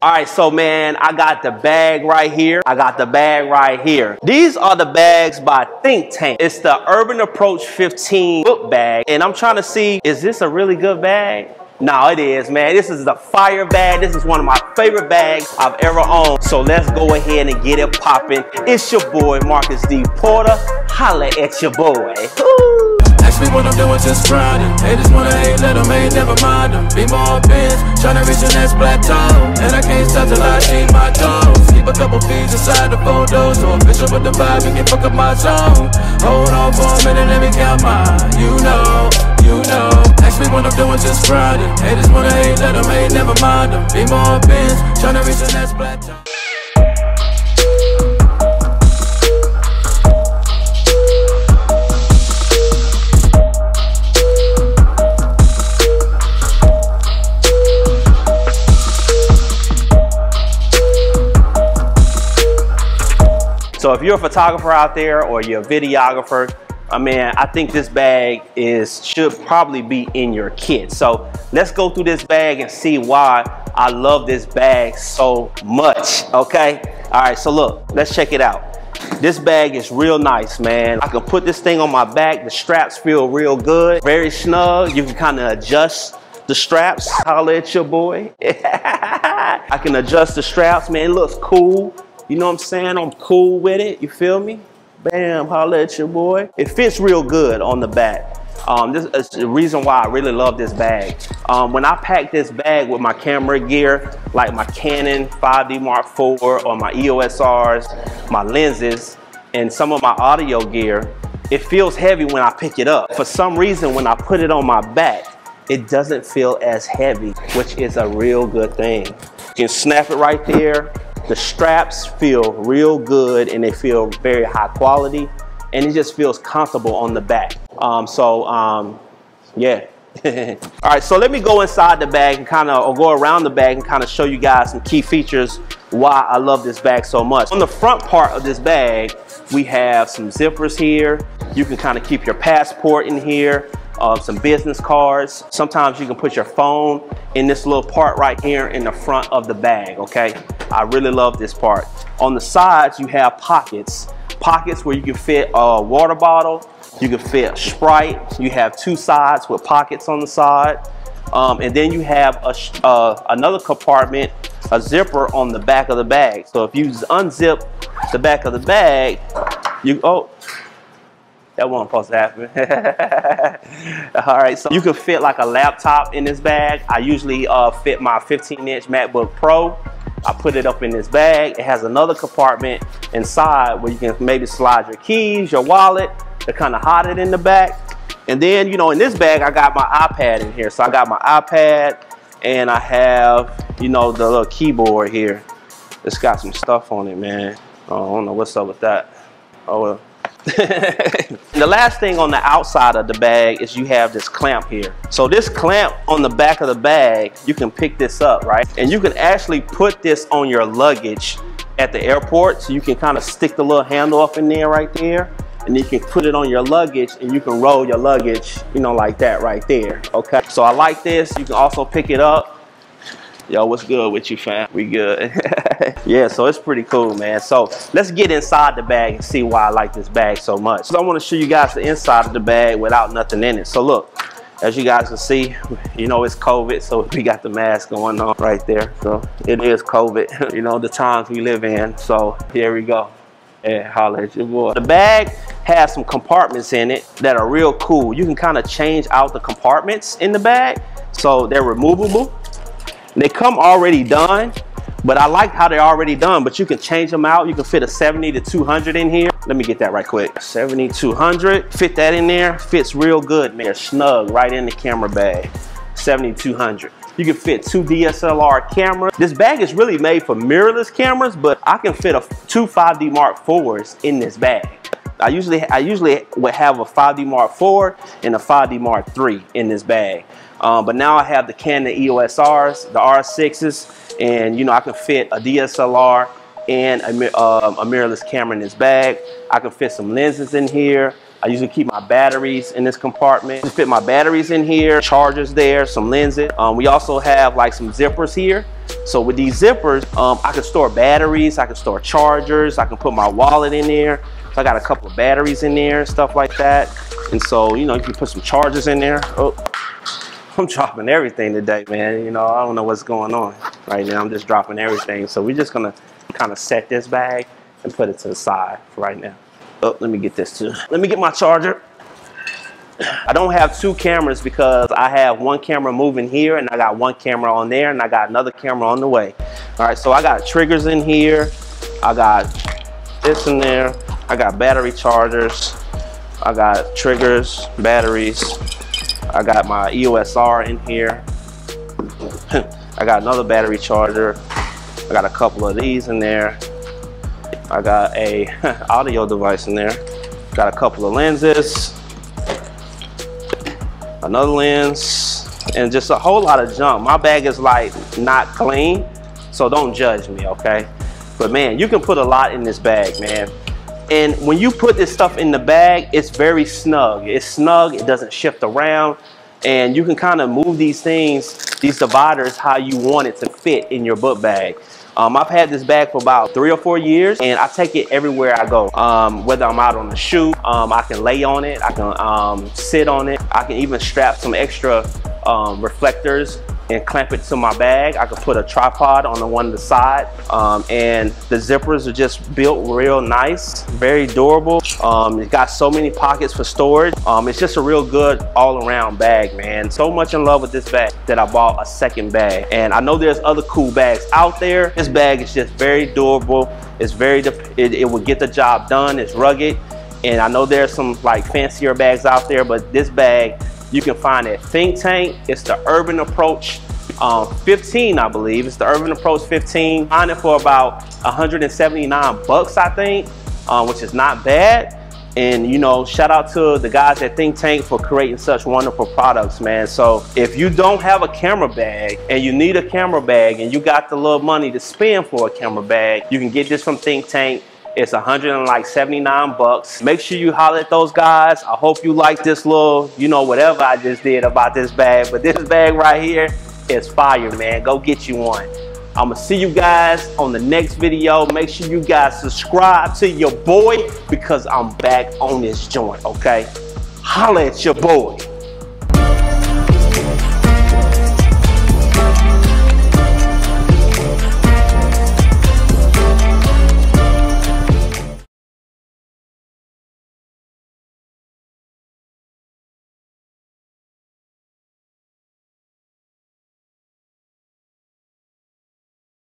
All right, so man, I got the bag right here. I got the bag right here. These are the bags by Think Tank. It's the Urban Approach 15 book bag. And I'm trying to see, is this a really good bag? No, it is, man. This is the fire bag. This is one of my favorite bags I've ever owned. So let's go ahead and get it popping. It's your boy, Marcus D. Porter. Holla at your boy. Woo! Ask me what I'm doing, just grinding. Haters wanna hate, let them hate, never mind them. Be more bins, tryna reach the next plateau. And I couple feet inside the photos. So official with the vibe and get fuck up my zone. Hold on for a minute, let me count mine. You know, you know. Ask me what I'm doing, just grinding. Haters wanna hate, let them hate, never mind them. Be more bins, tryna reach the next plateau. So if you're a photographer out there or you're a videographer, uh, I mean, I think this bag is should probably be in your kit. So let's go through this bag and see why I love this bag so much, okay? All right, so look, let's check it out. This bag is real nice, man. I can put this thing on my back. The straps feel real good, very snug. You can kind of adjust the straps. Holla at your boy. I can adjust the straps, man. It looks cool. You know what I'm saying? I'm cool with it. You feel me? Bam, holla at your boy. It fits real good on the back. Um, this is the reason why I really love this bag. Um, when I pack this bag with my camera gear, like my Canon 5D Mark IV or my EOS Rs, my lenses, and some of my audio gear, it feels heavy when I pick it up. For some reason, when I put it on my back, it doesn't feel as heavy, which is a real good thing. You can snap it right there, the straps feel real good and they feel very high quality and it just feels comfortable on the back. Um, so um, yeah. All right, so let me go inside the bag and kind of, or go around the bag and kind of show you guys some key features why I love this bag so much. On the front part of this bag, we have some zippers here. You can kind of keep your passport in here uh, some business cards. Sometimes you can put your phone in this little part right here in the front of the bag, okay? I really love this part. On the sides, you have pockets. Pockets where you can fit a water bottle, you can fit Sprite. You have two sides with pockets on the side. Um, and then you have a, uh, another compartment, a zipper on the back of the bag. So if you unzip the back of the bag, you, oh, that wasn't supposed to happen. All right, so you can fit like a laptop in this bag. I usually uh, fit my 15 inch MacBook Pro. I put it up in this bag. It has another compartment inside where you can maybe slide your keys, your wallet. They're kind of hotted in the back. And then, you know, in this bag, I got my iPad in here. So I got my iPad and I have, you know, the little keyboard here. It's got some stuff on it, man. Oh, I don't know what's up with that. Oh, well. the last thing on the outside of the bag is you have this clamp here. So this clamp on the back of the bag, you can pick this up, right? And you can actually put this on your luggage at the airport. So you can kind of stick the little handle up in there right there and you can put it on your luggage and you can roll your luggage, you know, like that right there, okay? So I like this. You can also pick it up Yo, what's good with you, fam? We good. yeah, so it's pretty cool, man. So let's get inside the bag and see why I like this bag so much. So I want to show you guys the inside of the bag without nothing in it. So look, as you guys can see, you know, it's COVID, so we got the mask going on right there. So it is COVID, you know, the times we live in. So here we go. And holler at your boy. The bag has some compartments in it that are real cool. You can kind of change out the compartments in the bag. So they're removable. They come already done, but I like how they're already done, but you can change them out. You can fit a 70 to 200 in here. Let me get that right quick. 70, 200, fit that in there. Fits real good, man. Snug right in the camera bag. 7200. You can fit two DSLR cameras. This bag is really made for mirrorless cameras, but I can fit a two 5D Mark IVs in this bag. I usually I usually would have a 5D Mark IV and a 5D Mark III in this bag. Um, but now I have the Canon EOS Rs, the R6s, and you know I can fit a DSLR and a, um, a mirrorless camera in this bag. I can fit some lenses in here. I usually keep my batteries in this compartment. I fit my batteries in here, chargers there, some lenses. Um, we also have like some zippers here. So with these zippers, um, I can store batteries, I can store chargers, I can put my wallet in there. So I got a couple of batteries in there, and stuff like that. And so, you know, you can put some chargers in there. Oh, I'm dropping everything today, man. You know, I don't know what's going on right now. I'm just dropping everything. So we're just gonna kind of set this bag and put it to the side for right now. Oh, let me get this too. Let me get my charger. I don't have two cameras because I have one camera moving here and I got one camera on there and I got another camera on the way. All right, so I got triggers in here. I got this in there. I got battery chargers. I got triggers, batteries. I got my EOS R in here. I got another battery charger. I got a couple of these in there. I got a audio device in there. Got a couple of lenses, another lens, and just a whole lot of junk. My bag is like not clean, so don't judge me, okay? But man, you can put a lot in this bag, man. And when you put this stuff in the bag, it's very snug. It's snug, it doesn't shift around, and you can kind of move these things, these dividers, how you want it to fit in your book bag. Um, I've had this bag for about three or four years and I take it everywhere I go. Um, whether I'm out on the shoot, um, I can lay on it, I can um, sit on it, I can even strap some extra um, reflectors and clamp it to my bag. I could put a tripod on the one on the side. Um, and the zippers are just built real nice, very durable. Um, it's got so many pockets for storage. Um, it's just a real good all around bag, man. So much in love with this bag that I bought a second bag. And I know there's other cool bags out there. This bag is just very durable. It's very, it, it will get the job done. It's rugged. And I know there's some like fancier bags out there, but this bag you can find it Think Tank. It's the Urban Approach um, 15, I believe. It's the Urban Approach 15. Find it for about 179 bucks, I think, um, which is not bad. And you know, shout out to the guys at Think Tank for creating such wonderful products, man. So if you don't have a camera bag and you need a camera bag and you got the little money to spend for a camera bag, you can get this from Think Tank. It's 179 bucks. Make sure you holler at those guys. I hope you like this little, you know, whatever I just did about this bag. But this bag right here is fire, man. Go get you one. I'm gonna see you guys on the next video. Make sure you guys subscribe to your boy because I'm back on this joint, okay? Holla at your boy.